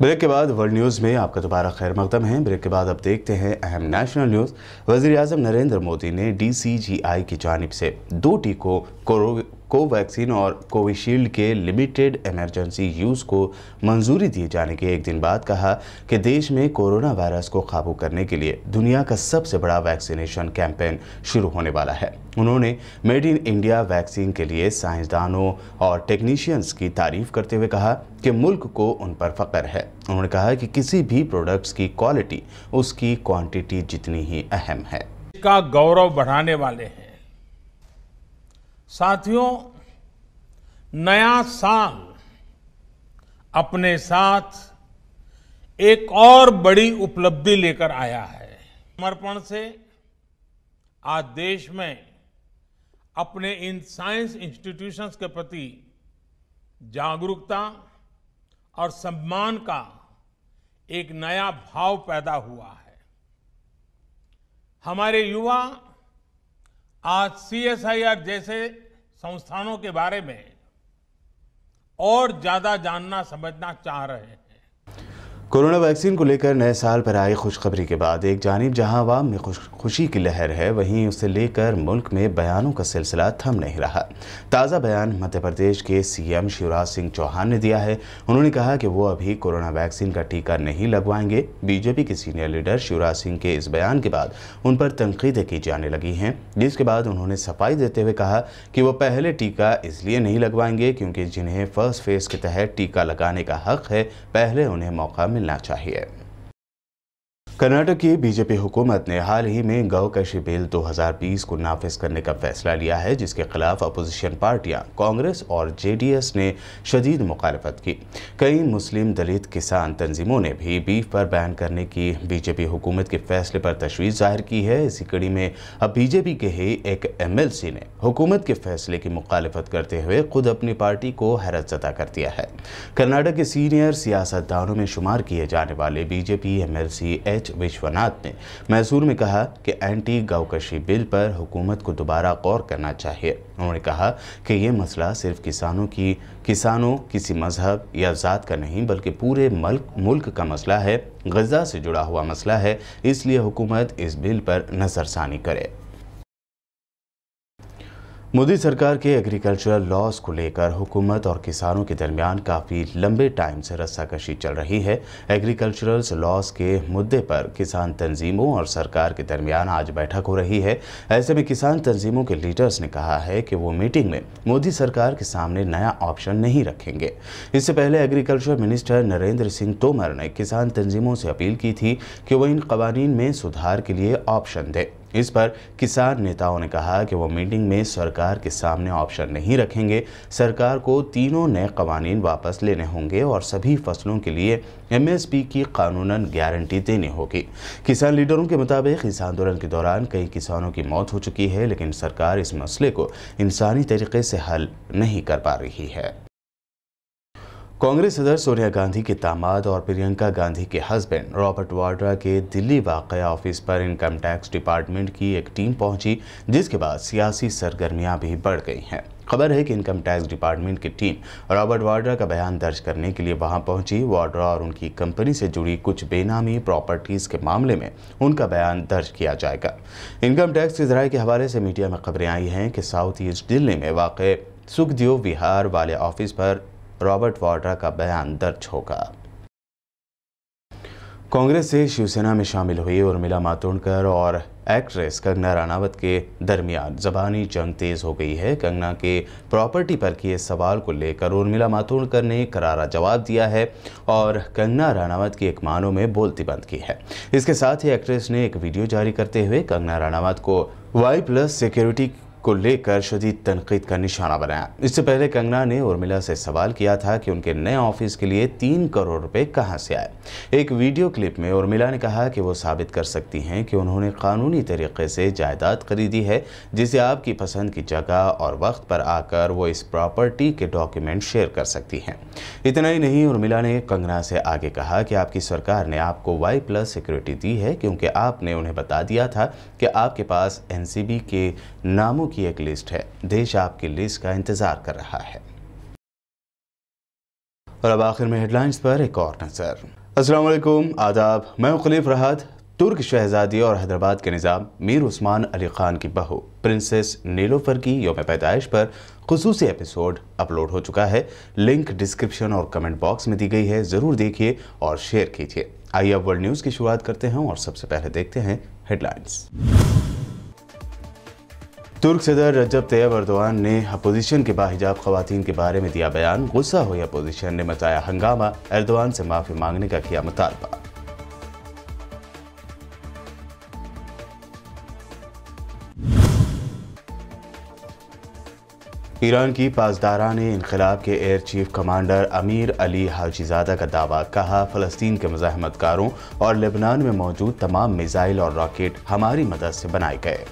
Break के बाद world news में आपका दोबारा खैर मकदम है। ब्रेक के बाद अब देखते हैं अहम नेशनल न्यूज़। वजी अजम नरेंद्र मोदी ने डी सी जी आई की जानब से दो टीकों कोवैक्सीन और कोविशील्ड के लिमिटेड इमरजेंसी यूज़ को मंजूरी दिए जाने के एक दिन बाद कहा कि देश में कोरोना वायरस को काबू करने के लिए दुनिया का सबसे बड़ा वैक्सीनेशन कैंपेन शुरू होने वाला है। उन्होंने मेड इन इंडिया वैक्सीन के लिए साइंसदानों और टेक्नीशियंस की तारीफ़ करते हुए कहा कि मुल्क को उन पर फ़ख्र है। उन्होंने कहा कि किसी भी प्रोडक्ट्स की क्वालिटी, उसकी क्वांटिटी जितनी ही अहम है। का गौरव बढ़ाने वाले हैं। साथियों, नया साल अपने साथ एक और बड़ी उपलब्धि लेकर आया है। समर्पण से आज देश में अपने इन साइंस इंस्टीट्यूशंस के प्रति जागरूकता और सम्मान का एक नया भाव पैदा हुआ है। हमारे युवा आज सीएसआईआर जैसे संस्थानों के बारे में और ज़्यादा जानना समझना चाह रहे हैं। कोरोना वैक्सीन को लेकर नए साल पर आई खुशखबरी के बाद एक जानब जहाँ आवाम में खुश खुशी की लहर है, वहीं उसे लेकर मुल्क में बयानों का सिलसिला थम नहीं रहा। ताज़ा बयान मध्य प्रदेश के सीएम शिवराज सिंह चौहान ने दिया है। उन्होंने कहा कि वो अभी कोरोना वैक्सीन का टीका नहीं लगवाएँगे। बीजेपी के सीनियर लीडर शिवराज सिंह के इस बयान के बाद उन पर तनकीदें की जाने लगी हैं। जिसके बाद उन्होंने सफ़ाई देते हुए कहा कि वो पहले टीका इसलिए नहीं लगवाएँगे क्योंकि जिन्हें फ़र्स्ट फ़ेज़ के तहत टीका लगाने का हक है, पहले उन्हें मौका मिलना चाहिए। कर्नाटक की बीजेपी हुकूमत ने हाल ही में गौ कृषि बिल 2020 को नाफिज करने का फैसला लिया है, जिसके खिलाफ अपोजिशन पार्टियाँ कांग्रेस और जेडीएस ने शदीद मुखालफत की। कई मुस्लिम दलित किसान तंजीमों ने भी बीफ पर बैन करने की बीजेपी हुकूमत के फैसले पर तशवीश ज़ाहिर की है। इसी कड़ी में अब बीजेपी के ही एक एम एल सी ने हुकूमत के फैसले की मुखालफत करते हुए खुद अपनी पार्टी को हैरत जता कर दिया है। कर्नाटक के सीनियर सियासतदानों में शुमार किए जाने वाले BJP M L C H H Vishwanath ने मैसूर में कहा कि एंटी गौकशी बिल पर हुकूमत को दोबारा गौर करना चाहिए। उन्होंने कहा कि यह मसला सिर्फ़ किसानों की, किसानों, किसी मज़हब या ज़ात का नहीं, बल्कि पूरे मल्क मुल्क का मसला है। गजा से जुड़ा हुआ मसला है, इसलिए हुकूमत इस बिल पर नज़रसानी करे। मोदी सरकार के एग्रीकल्चरल लॉस को लेकर हुकूमत और किसानों के दरमियान काफ़ी लंबे टाइम से रस्साकशी चल रही है। एग्रीकल्चरल लॉस के मुद्दे पर किसान तंजीमों और सरकार के दरमियान आज बैठक हो रही है। ऐसे में किसान तंजीमों के लीडर्स ने कहा है कि वो मीटिंग में मोदी सरकार के सामने नया ऑप्शन नहीं रखेंगे। इससे पहले एग्रीकल्चर मिनिस्टर नरेंद्र सिंह तोमर ने किसान तंजीमों से अपील की थी कि वो इन कवानीन में सुधार के लिए ऑप्शन दें। इस पर किसान नेताओं ने कहा कि वो मीटिंग में सरकार के सामने ऑप्शन नहीं रखेंगे। सरकार को तीनों नए कवानीन वापस लेने होंगे और सभी फ़सलों के लिए एमएसपी की कानूनन गारंटी देनी होगी। किसान लीडरों के मुताबिक इस आंदोलन के दौरान कई किसानों की मौत हो चुकी है, लेकिन सरकार इस मसले को इंसानी तरीके से हल नहीं कर पा रही है। कांग्रेस सदर सोनिया गांधी के दामाद और प्रियंका गांधी के हस्बैंड रॉबर्ट वाड्रा के दिल्ली वाक़ ऑफ़िस पर इनकम टैक्स डिपार्टमेंट की एक टीम पहुँची, जिसके बाद सियासी सरगर्मियाँ भी बढ़ गई हैं। खबर है कि इनकम टैक्स डिपार्टमेंट की टीम रॉबर्ट वाड्रा का बयान दर्ज करने के लिए वहाँ पहुँची। वाड्रा और उनकी कंपनी से जुड़ी कुछ बेनामी प्रॉपर्टीज़ के मामले में उनका बयान दर्ज किया जाएगा। इनकम टैक्स के जराये के हवाले से मीडिया में खबरें आई हैं कि साउथ ईस्ट दिल्ली में वाक़ सुखदेव विहार वाले ऑफ़िस पर रॉबर्ट वाड्रा का बयान दर्ज होगा। कांग्रेस से शिवसेना में शामिल हुई उर्मिला मातोंडकर और एक्ट्रेस कंगना राणावत के दरमियान जबानी जंग तेज हो गई है। कंगना के प्रॉपर्टी पर किए सवाल को लेकर उर्मिला मातोंडकर ने करारा जवाब दिया है और कंगना राणावत की एक मानों में बोलती बंद की है। इसके साथ ही एक्ट्रेस ने एक वीडियो जारी करते हुए कंगना राणावत को वाई प्लस सिक्योरिटी को लेकर शदीद तनकीद का निशाना बनाया। इससे पहले कंगना ने उर्मिला से सवाल किया था कि उनके नए ऑफ़िस के लिए तीन करोड़ रुपए कहाँ से आए। एक वीडियो क्लिप में उर्मिला ने कहा कि वो साबित कर सकती हैं कि उन्होंने कानूनी तरीके से जायदाद खरीदी है, जिसे आपकी पसंद की जगह और वक्त पर आकर वो इस प्रॉपर्टी के डॉक्यूमेंट शेयर कर सकती हैं। इतना ही नहीं, उर्मिला ने कंगना से आगे कहा कि आपकी सरकार ने आपको वाई प्लस सिक्योरिटी दी है, क्योंकि आपने उन्हें बता दिया था कि आपके पास एनसीबी के नामों की एक लिस्ट है। देश आपकी लिस्ट का इंतज़ार कर रहा है। और अब आखिर में हेडलाइंस पर एक और नज़र। वालेकुम, आदाब। मैं खलीफ राहत, तुर्क शहजादी और हैदराबाद के निज़ाम मीर उस्मान अली खान की बहू, प्रिंसेस नीलोफर की योम पैदाइश पर खसूस एपिसोड अपलोड हो चुका है। लिंक डिस्क्रिप्शन और कमेंट बॉक्स में दी गई है, ज़रूर देखिए और शेयर कीजिए। आइए अब वर्ल्ड न्यूज़ की शुरुआत करते हैं और सबसे पहले देखते हैं हेडलाइंस तुर्क सदर रजब तैयब अर्दवान ने अपोजिशन के बाहिजाब खवतान के बारे में दिया बयान। गुस्सा हुई अपोजिशन ने मचाया हंगामा। अर्दवान से माफ़ी मांगने का किया मुतालबा। ईरान की पासदारा ने इनकलाब के एयर चीफ कमांडर अमीर अली हाजीजादा का दावा कहा। फलस्तीन के मजामतकारों और लेबनान में मौजूद तमाम मिसाइल और रॉकेट हमारी मदद से बनाए गए।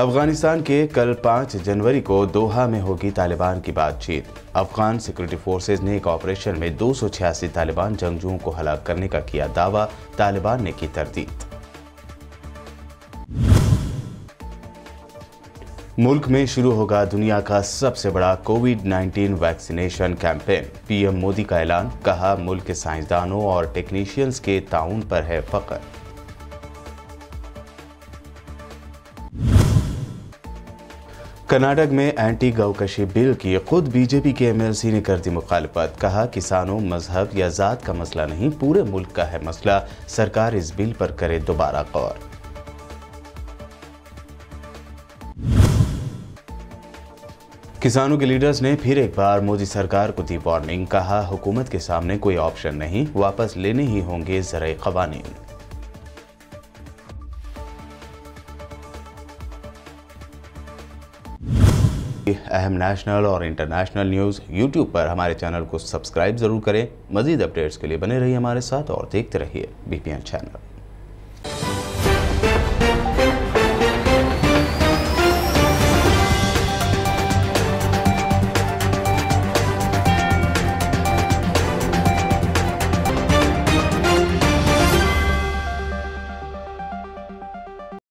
अफ़गानिस्तान के कल 5 जनवरी को दोहा में होगी तालिबान की बातचीत। अफगान सिक्योरिटी फोर्सेज ने एक ऑपरेशन में दो सौ छियासी तालिबान जंगजुओं को हलाक करने का किया दावा, तालिबान ने की तरदीद। मुल्क में शुरू होगा दुनिया का सबसे बड़ा Covid 19 vaccination campaign. PM Modi का ऐलान, कहा मुल्क के साइंसदानों और टेक्नीशियंस के ताउन पर है फकर कर्नाटक में एंटी गौकशी बिल की खुद बीजेपी के एमएलसी ने कर दी मुखालफत। कहा, किसानों, मज़हब या जात का मसला नहीं, पूरे मुल्क का है मसला। सरकार इस बिल पर करे दोबारा गौर। किसानों के लीडर्स ने फिर एक बार मोदी सरकार को दी वार्निंग। कहा, हुकूमत के सामने कोई ऑप्शन नहीं, वापस लेने ही होंगे ज़रिए कवानीन। अहम नेशनल और इंटरनेशनल न्यूज़ यूट्यूब पर हमारे चैनल को सब्सक्राइब ज़रूर करें। मजीद अपडेट्स के लिए बने रहिए हमारे साथ और देखते रहिए बीपीएन चैनल